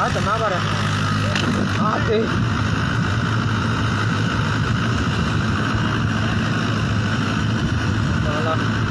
Ah, tama para. Ate. Wala.